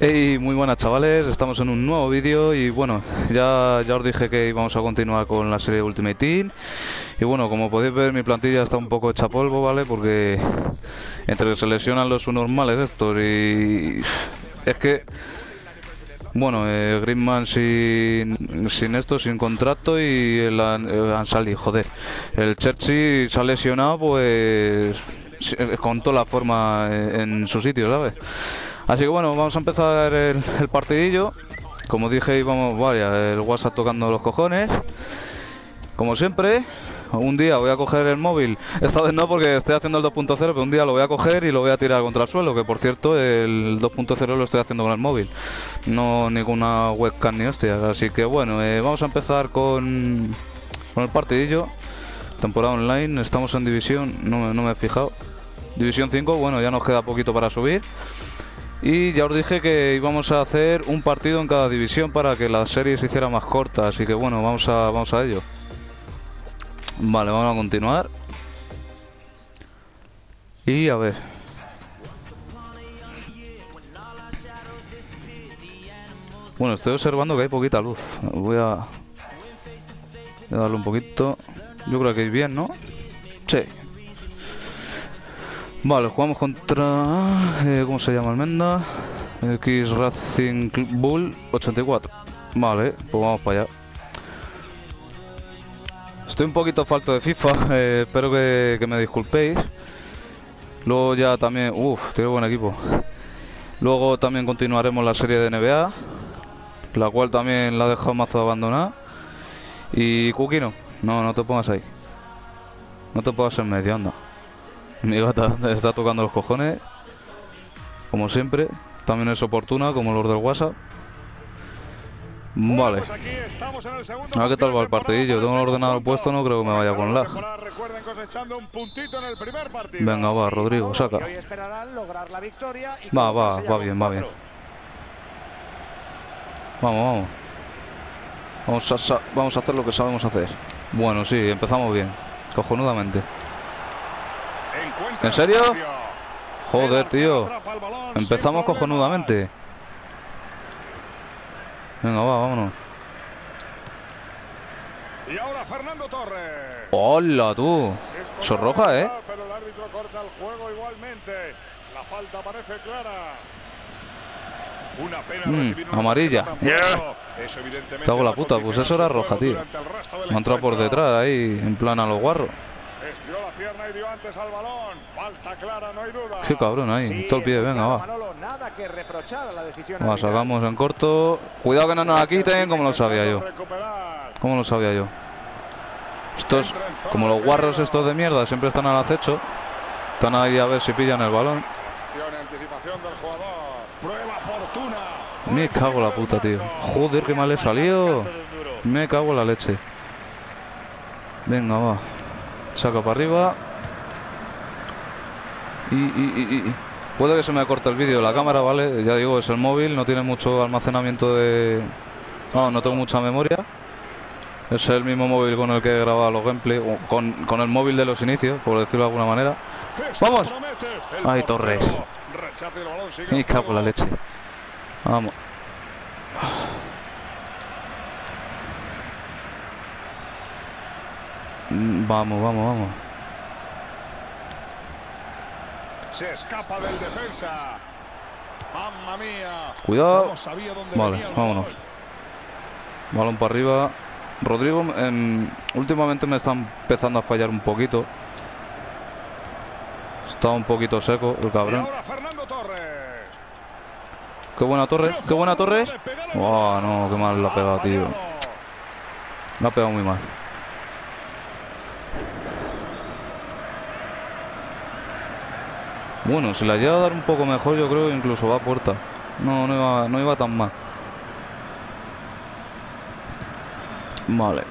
Hey, muy buenas chavales, estamos en un nuevo vídeo y bueno, ya, ya os dije que íbamos a continuar con la serie Ultimate Team y bueno, como podéis ver mi plantilla está un poco hecha polvo, ¿vale? Porque entre que se lesionan los normales estos y es que bueno, eh, sin, sin esto, sin contrato y el Ansali, joder, el Churchill se ha lesionado pues con toda la forma en su sitio, ¿sabes? Así que bueno, vamos a empezar el, partidillo. Como dije, íbamos, vaya, el WhatsApp tocando los cojones. Como siempre, un día voy a coger el móvil. Esta vez no porque estoy haciendo el 2.0, pero un día lo voy a coger y lo voy a tirar contra el suelo. Que por cierto, el 2.0 lo estoy haciendo con el móvil. No ninguna webcam ni hostia. Así que bueno, eh, vamos a empezar con, con el partidillo. Temporada online, estamos en división, no, no me he fijado. División 5, bueno, ya nos queda poquito para subir. Y ya os dije que íbamos a hacer un partido en cada división para que la serie se hiciera más corta, así que bueno, vamos a, vamos a ello. Vale, vamos a continuar. Y a ver. Bueno, estoy observando que hay poquita luz. Voy a, darle un poquito. Yo creo que es bien, ¿no? Sí, Vale, jugamos contra... Eh, ¿Cómo se llama? Almenda. X Racing Bull 84. Vale, pues vamos para allá. Estoy un poquito falto de FIFA, eh, espero que, me disculpéis. Luego ya también... Uf, tiene buen equipo. Luego también continuaremos la serie de NBA, la cual también la he dejado mazo abandonada. Y Kukino, no, no te pongas ahí. No te pongas en medio, anda. Mi gata está tocando los cojones. Como siempre. También es oportuna, como los del WhatsApp. Vale. Pues a ver qué tal va el partidillo. Tengo el ordenador puesto, no creo que me vaya con lag. Venga, va, Rodrigo, saca. Va, va, va bien, va bien. Vamos, vamos. Vamos a, vamos a hacer lo que sabemos hacer. Bueno, sí, empezamos bien. Cojonudamente. ¿En serio? Joder, tío. Empezamos cojonudamente. Venga, va, vámonos. Y ahora Fernando Torres. Hola, tú. Sos roja, ¿eh? Pero el árbitro corta el juego igualmente. La falta parece clara. Una pena mm, amarilla. Yeah. Cago la puta, pues eso era roja, tío. Me ha entrado por detrás ahí, en plan a los guarros. Estiró la pierna y dio antes al balón. Falta clara, no hay duda. Qué cabrón ahí, todo el pie, venga, va. nada que reprochar a la decisión va, sacamos en corto. Cuidado que no nos la quiten, como lo sabía yo. Como lo sabía yo. Estos, como los guarros estos de mierda, siempre están al acecho. Están ahí a ver si pillan el balón. Me cago la puta, tío. Joder, qué mal he salido. Me cago en la leche. Venga, va. Saco para arriba. Y, puede que se me corte el vídeo la cámara, ¿vale? Ya digo, es el móvil, no tiene mucho almacenamiento de... No, no tengo mucha memoria. Es el mismo móvil con el que he grabado los gameplays, con, con el móvil de los inicios, por decirlo de alguna manera. ¡Vamos! ¡Ay, Torres! Y cago la leche. Vamos. Vamos, vamos, vamos. Se escapa del defensa. Mamma mía. Cuidado. Vale, vámonos. Balón para arriba. Rodrigo, últimamente me está empezando a fallar un poquito. Está un poquito seco el cabrón. Qué buena torre, qué buena torre. Oh, no, qué mal la ha pegado, tío. La ha pegado muy mal. Bueno, si la llega a dar un poco mejor, yo creo que incluso va a puerta. No, no iba, no iba tan mal. Vale.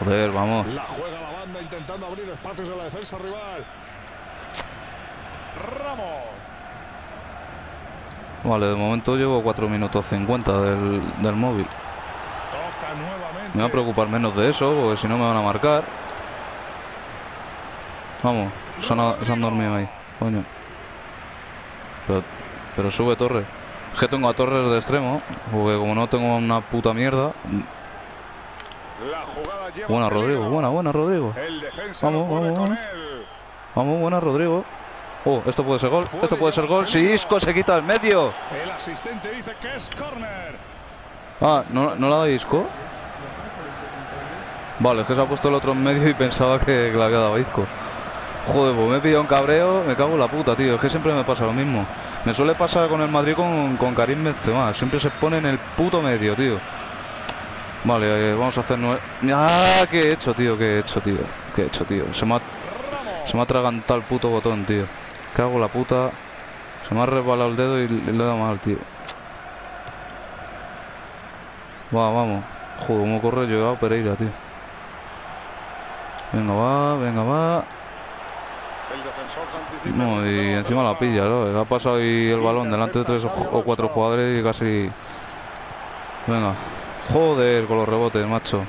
Joder, vamos. La juega la banda intentando abrir espacios en la defensa rival. Ramos. Vale, de momento llevo 4 minutos 50 del, del móvil. Me va a preocupar menos de eso, porque si no me van a marcar. Vamos, se han, se han dormido ahí. Coño. Pero, pero sube Torres. Es que tengo a Torres de extremo. Porque como no tengo una puta mierda. Buena. Rodrigo, buena, buena Rodrigo. Vamos, vamos, vamos. Vamos, buena Rodrigo. Oh, esto puede ser gol. Esto puede ser gol. Si Isco se quita el medio. El asistente dice que es córner. Ah, ¿no, ¿no la da Isco? Vale, es que se ha puesto el otro en medio y pensaba que, que le había dado Isco. Joder, pues me he pillado un cabreo, me cago en la puta, tío. Es que siempre me pasa lo mismo. Me suele pasar con el Madrid con, con Karim Benzema. Siempre se pone en el puto medio, tío. Vale, eh, vamos a hacer nueve... ¡Ah! ¿Qué he hecho, tío? ¿Qué he hecho, tío? ¿Qué he hecho, tío? Se me ha, se me ha atragantado el puto botón, tío. Cago en la puta. Se me ha resbalado el dedo y, y le he dado mal, tío. Va, vamos. Joder, cómo corre llegado Pereira, tío. Venga, va, venga, va. No, y encima la pilla, ¿no? Ha pasado ahí el balón delante de tres o cuatro jugadores y casi. Venga. Joder, con los rebotes, macho.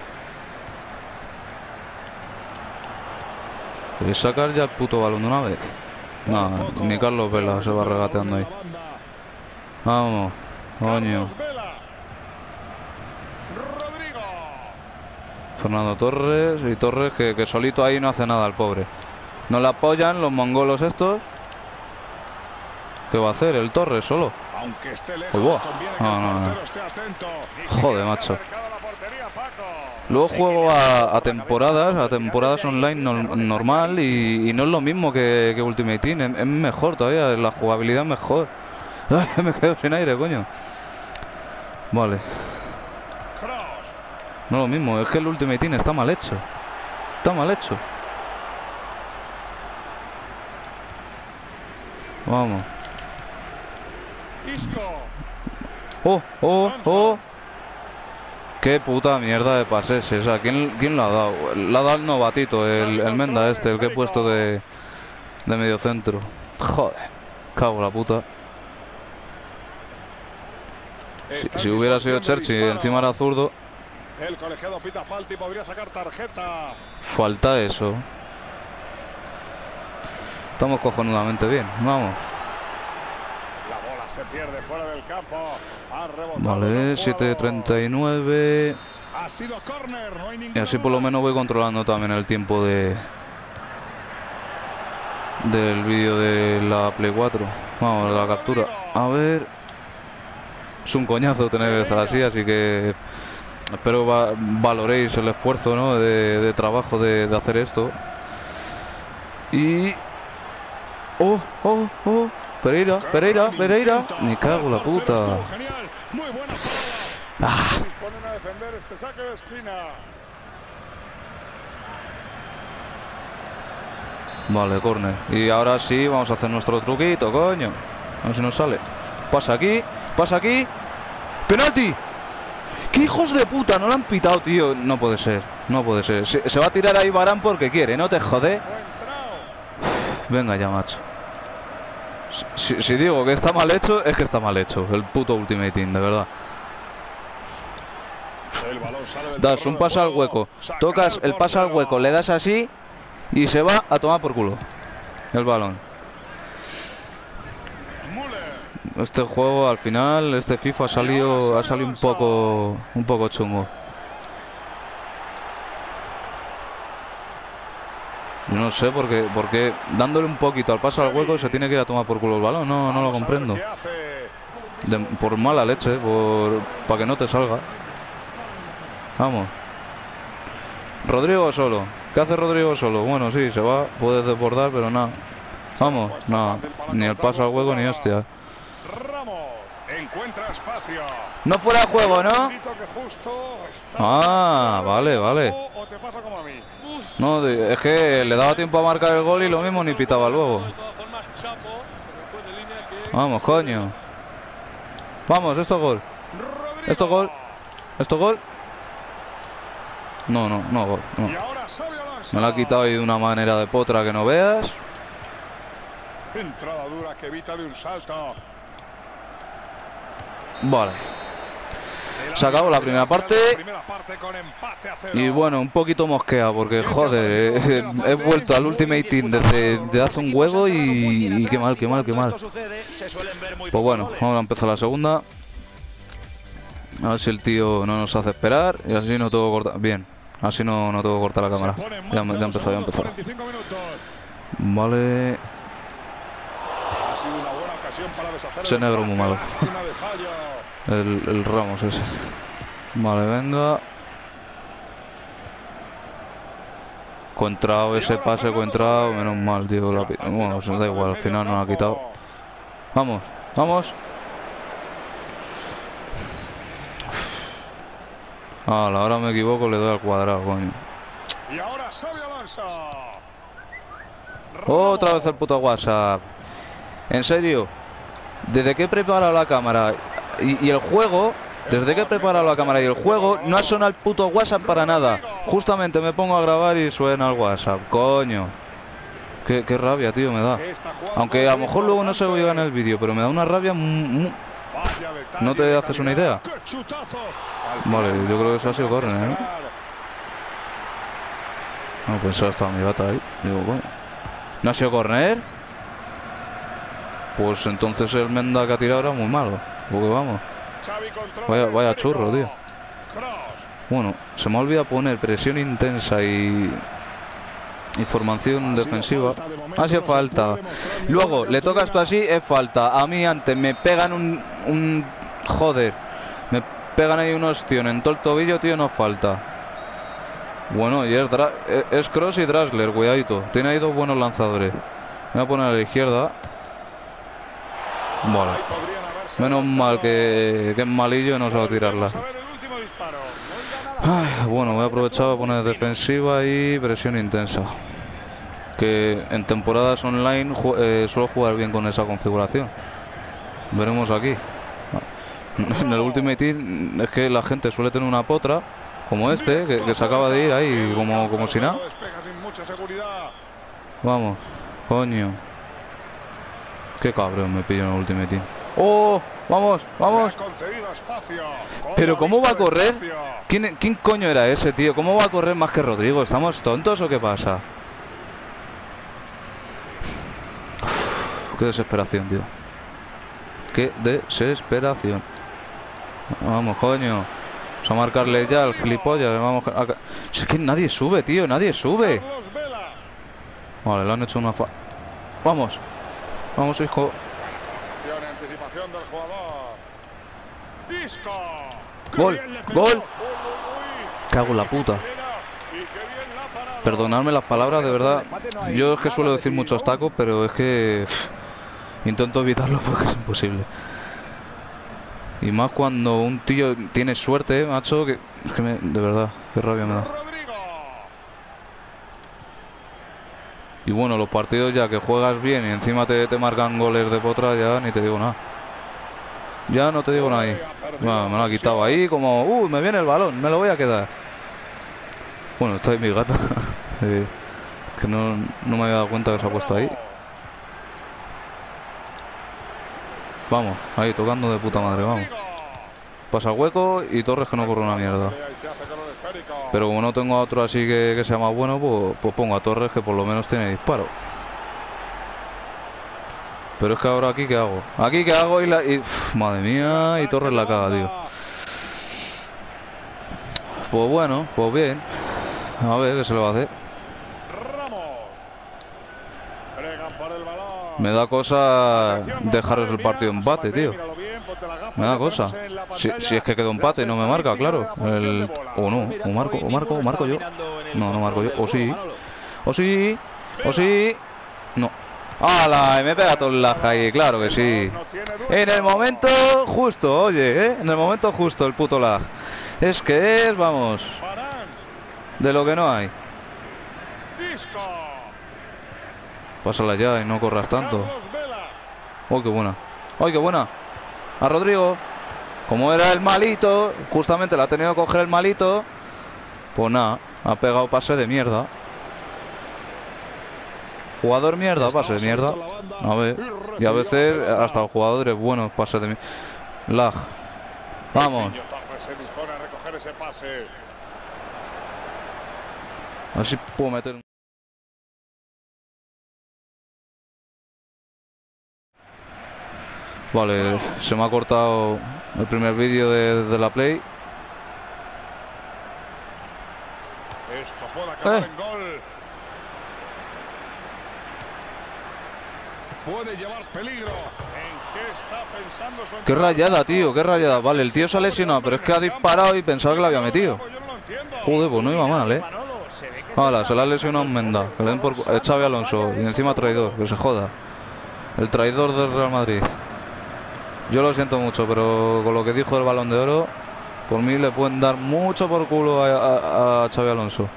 ¿Queréis sacar ya el puto balón de una vez? No, ni Carlos Vela se va regateando ahí. Vamos, coño. Carlos Vela. Rodrigo. Fernando Torres y Torres que, que solito ahí no hace nada el pobre. No le apoyan los mongolos estos. ¿Qué va a hacer el Torres solo? Aunque esté lejos, Uy, buah. conviene que No, no, no. esté atento. Joder, macho. Luego juego a, a temporadas, a temporadas online nor- normal y, y no es lo mismo que, que Ultimate Team, es, es mejor todavía, la jugabilidad es mejor. Ay, me quedo sin aire, coño. Vale. No lo mismo, es que el Ultimate Team está mal hecho. Está mal hecho. Vamos. Isco. Oh, oh, oh. Qué puta mierda de pases esa. ¿Quién, quién lo ha dado? La ha dado el novatito, el, el Menda este, el que he puesto de, de medio centro. Joder, cago la puta. Si, si hubiera sido disparo. encima era zurdo, El colegiado pita falta y podría sacar tarjeta. falta eso. Estamos cojonudamente bien, vamos. La bola se pierde fuera del campo. Ha rebotado Vale, en el juego. 7.39. Ha sido no hay Y así por lo menos voy controlando también el tiempo de del vídeo de la Play 4. Vamos, la captura. A ver. Es un coñazo tener que estar así, así que espero va- valoréis el esfuerzo ¿no? de, de trabajo de, de hacer esto. Y. ¡Oh! ¡Oh! ¡Oh! Pereira, Pereira, Pereira. Me cago en la puta. Ah. Este. Vale, córner. Y ahora sí, vamos a hacer nuestro truquito, coño. A ver si nos sale. Pasa aquí, pasa aquí. ¡Penalti! ¡Qué hijos de puta! No lo han pitado, tío. No puede ser, no puede ser. Se, se va a tirar ahí Barán porque quiere, no te jode. Venga ya, macho. Si, digo que está mal hecho, es que está mal hecho. El puto Ultimate Team, de verdad. Das un paso al hueco. Tocas el paso al hueco, le das así y se va a tomar por culo. El balón. Este juego al final, este FIFA ha salido, ha salido un poco, un poco chungo. No sé por qué, porque dándole un poquito al paso al hueco se tiene que ir a tomar por culo el balón. No, no lo comprendo. por mala leche, por para que no te salga. Vamos. Rodrigo solo. ¿Qué hace Rodrigo solo? Bueno, sí, se va, puede desbordar, pero nada. Vamos, nada. Ni el paso al hueco ni hostia. No fuera de juego, ¿no? Ah, vale, vale. No, es que le daba tiempo a marcar el gol y lo mismo ni pitaba luego. Vamos, coño. Vamos, esto es gol. ¿Esto gol? ¿Esto es gol? No, no, no, gol. no. Me la ha quitado ahí de una manera de potra que no veas. Entrada dura que evita de un salto. Vale. Se acabó la primera parte. Y bueno, un poquito mosquea porque joder, he, he vuelto al Ultimate Team desde, desde hace un huevo y, y qué mal, qué mal, qué mal. Pues bueno, vamos a empezar la segunda. A ver si el tío no nos hace esperar y así no tengo que cortar. Bien, así no, no tengo que cortar la Se cámara. Ya, ya empezó, ya empezó. 45 minutos. Vale, el negro muy malo. El, Ramos ese. Vale, venga. Contrao ese pase, contrao, menos mal, tío. la bueno, da igual, al final no lo ha quitado. Vamos, vamos. Ah, la hora me equivoco, le doy al cuadrado, coño. Y ahora. Otra vez el puto WhatsApp. En serio, desde que he preparado la cámara y, el juego, desde que he preparado la cámara y el juego, no ha sonado el puto WhatsApp para nada. Justamente me pongo a grabar y suena el WhatsApp, coño. Qué, rabia, tío, me da. Aunque a lo mejor luego no se oiga en el vídeo, pero me da una rabia. ¿No te haces una idea? Vale, yo creo que eso ha sido córner, ¿eh? No, pensaba estaba mi gata ahí. Digo, coño. ¿No ha sido corner? Pues entonces el Menda que ha tirado era muy malo. Porque vamos. Vaya- churro, tío. Bueno, se me ha olvidado poner presión intensa y información defensiva. falta, de momento Ha sido no se falta. ninguna Luego, le toca esto así, es falta. A mí antes me pegan un... un joder. Me pegan ahí un ostión en todo el tobillo, tío, no falta. Bueno, y es, Dra- es Cross y Drasler, cuidadito. Tiene ahí dos buenos lanzadores. Me voy a poner a la izquierda. Vale. Menos mal que, que es malillo y no sabe tirarla. Ay, bueno, voy a aprovechar a poner defensiva y presión intensa. Que en temporadas online eh, suelo jugar bien con esa configuración. Veremos aquí. En el Ultimate Team es que la gente suele tener una potra, como este, que, se acaba de ir ahí como, como si nada. Vamos, coño. Qué cabrón me pillo en el Ultimate Team. ¡Oh! ¡Vamos! ¡Vamos! Pero ¿cómo va a correr? ¿Quién, ¿Quién coño era ese, tío? ¿Cómo va a correr más que Rodrigo? ¿Estamos tontos o qué pasa? Uf, qué desesperación, tío. Qué desesperación. Vamos, coño. Vamos a marcarle ya al gilipollas. Vamos a... Es que nadie sube, tío. Nadie sube. Vale, le han hecho una fa... Vamos. Vamos, hijo. Del jugador. Gol, gol. Cago en la puta. Perdonadme las palabras, de verdad. Yo es que suelo decir muchos tacos, pero es que pff, intento evitarlo porque es imposible. Y más cuando un tío tiene suerte, macho, que, es que me- de verdad, qué rabia me da. Y bueno, los partidos ya que juegas bien y encima te, te marcan goles de potra, ya ni te digo nada. Ya no te digo nada ahí. Me lo ha quitado ahí como, uh, me viene el balón, me lo voy a quedar. Bueno, está ahí mi gata. Eh, que no, no me había dado cuenta que se ha puesto ahí. Vamos, ahí tocando de puta madre, vamos. Pasa hueco y Torres que no corre una mierda. Pero como no tengo a otro así que, que sea más bueno, pues, pues pongo a Torres que por lo menos tiene disparo. Pero es que ahora aquí qué hago. Aquí qué hago y la. y- madre mía, y Torres la caga, tío. Pues bueno, pues bien. A ver qué se le va a hacer. Me da cosa dejaros el partido empate, tío. Me da cosa. Si, si es que quedó empate no me marca, claro. El, o no, o marco, o marco, o marco yo. No, no marco yo. O sí. O sí. O sí. No. ¡Hala! Me pega todo el ahí, claro que sí. En el momento justo, oye, ¿eh? En el momento justo el puto lag. Es que es, vamos, de lo que no hay. Pásala ya y no corras tanto. ¡Oh, qué buena! ¡Ay, qué buena! A Rodrigo. Como era el malito, justamente la ha tenido que coger el malito. Pues nada, ha pegado pase de mierda. Jugador mierda, pase de mierda. A ver, y a veces hasta los jugadores buenos, pase de mierda. Lag. Vamos. A ver si puedo meter un... Vale, se me ha cortado el primer vídeo de, de la Play. Esto puede acabar Eh. en gol. Puede llevar peligro. ¿En qué está pensando su Qué rayada, tío, qué rayada. Vale, el tío se ha lesionado, pero es que ha disparado y pensaba que la había metido. Joder, pues no iba mal, eh. Hala, se la ha lesionado un Menda. Que le den por... cu- Es Xavi Alonso. Y encima traidor, que se joda. El traidor del Real Madrid. Yo lo siento mucho, pero con lo que dijo el Balón de Oro, por mí le pueden dar mucho por culo a, a, a Xavi Alonso.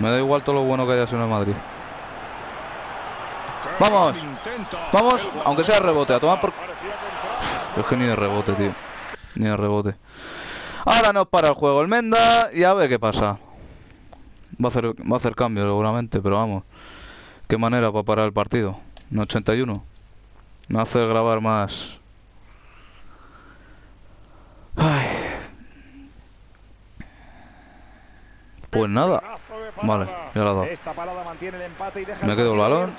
Me da igual todo lo bueno que haya sido en el Madrid. Vamos. Vamos, aunque sea rebote, a tomar por... Es que ni de rebote, tío. Ni de rebote. Ahora nos para el juego el Menda y a ver qué pasa. Va a hacer, va a hacer cambio seguramente, pero vamos. Qué manera para parar el partido. En 81. Me hace grabar más. Pues nada. Vale, ya la ha dado. Me quedo el balón.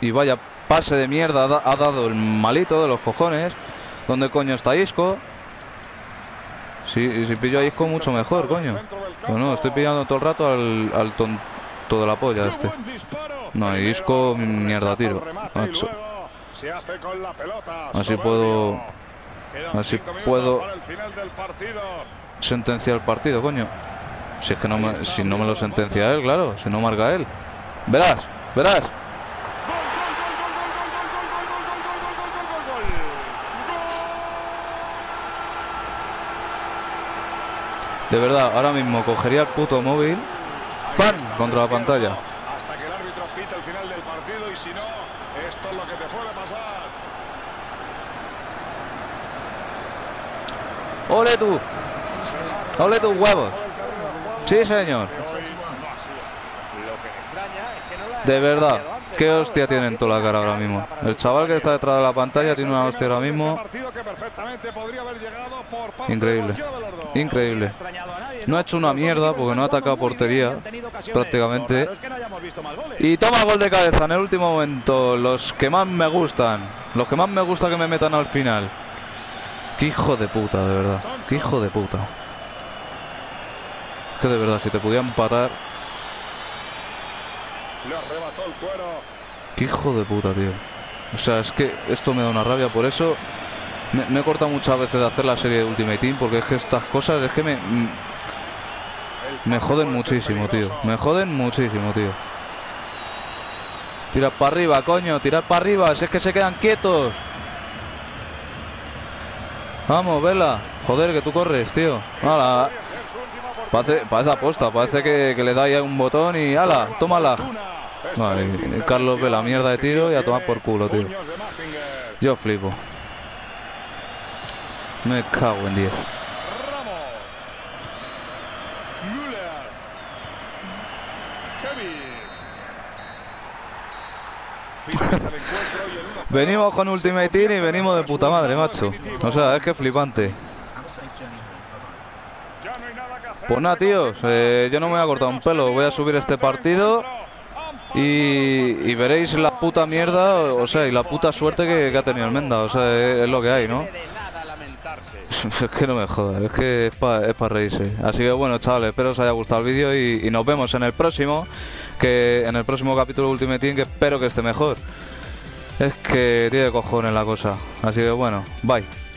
Y vaya pase de mierda ha da- ha dado el malito de los cojones. ¿Dónde coño está Isco? Sí, y si pillo a Isco mucho mejor, coño. Pero no, estoy pillando todo el rato al, al tonto de la polla este. No, Isco, mierda, tiro. Macho. luego Se hace con la pelota. Así puedo- así puedo- para el final del partido. Sentencia el partido, coño. Si es que no me, si no me lo sentencia él, claro. Si no marca él. Verás, verás. De verdad, ahora mismo cogería el puto móvil. ¡Pam! Contra la pantalla. Hasta que el árbitro pita el final del partido y si no, esto es lo que te puede pasar. ¡Ole tú! ¡Ole tus huevos! Sí, señor. De verdad, qué hostia tiene en toda la cara ahora mismo. El chaval que está detrás de la pantalla tiene una hostia ahora mismo. Increíble. Increíble. No ha hecho una mierda porque no ha atacado portería, prácticamente. Y toma gol de cabeza en el último momento. Los que más me gustan. Los que más me gusta que me metan al final. Qué hijo de puta, de verdad. Qué hijo de puta. Que de verdad, si te pudiera empatar. Le arrebató el cuero. Qué hijo de puta, tío. O sea, es que esto me da una rabia. Por eso me, me he cortado muchas veces de hacer la serie de Ultimate Team. Porque es que estas cosas es que me, El me joden muchísimo, tío. Me joden muchísimo, tío. Tirad para arriba, coño. Tirad para arriba. Si es que se quedan quietos. Vamos, vela. Joder, que tú corres, tío. Hala. Parece, parece aposta. Parece que, que le da ahí a un botón y ala, tómala. Vale, Carlos ve la mierda de tiro y a tomar por culo, tío. Yo flipo. Me cago en 10. Ramos. Müller. Kevin. Finaliza el encuentro y el 1-0 Venimos con Ultimate Team y venimos de puta madre, macho. O sea, es que flipante. Ya no hay nada que hacer, Pues nada, tíos, eh, yo no me voy a cortar un pelo, voy a subir este partido. Y, veréis la puta mierda, o sea, y la puta suerte que, ha tenido el Menda. O sea, es, lo que hay, ¿no? Es que no me jodas, es que es para pa reírse. Así que bueno, chavales, espero os haya gustado el vídeo y, y nos vemos en el próximo, que en el próximo capítulo de Ultimate Team, que espero que esté mejor. Es que tiene cojones la cosa. Así que bueno, bye.